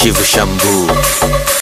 Chivo Shambu.